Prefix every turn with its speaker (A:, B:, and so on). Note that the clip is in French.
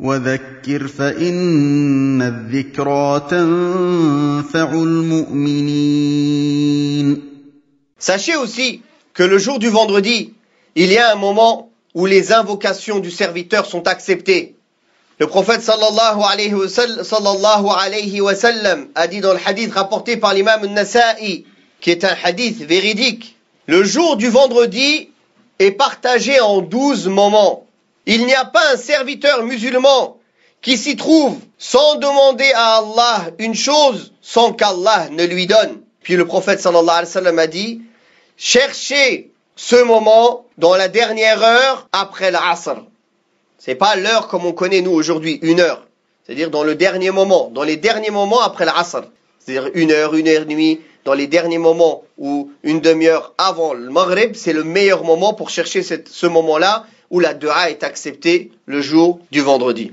A: وذكر فإن الذكرى تنفع المؤمنين
B: Sachez aussi que le jour du vendredi, il y a un moment où les invocations du serviteur sont acceptées. Le prophète sallallahu alayhi wa sallam, sallallahu alayhi wa sallam a dit dans le hadith rapporté par l'imam al-Nasa'i, qui est un hadith véridique, le jour du vendredi est partagé en douze moments. Il n'y a pas un serviteur musulman qui s'y trouve sans demander à Allah une chose sans qu'Allah ne lui donne. Puis le prophète sallallahu alayhi wa sallam a dit, cherchez ce moment dans la dernière heure après l'Asr. C'est pas l'heure comme on connaît nous aujourd'hui, une heure. C'est-à-dire dans le dernier moment, dans les derniers moments après l'Asr. C'est-à-dire une heure, une heure et demie, dans les derniers moments ou une demi-heure avant le Maghrib, c'est le meilleur moment pour chercher ce moment-là où la dua est acceptée le jour du vendredi.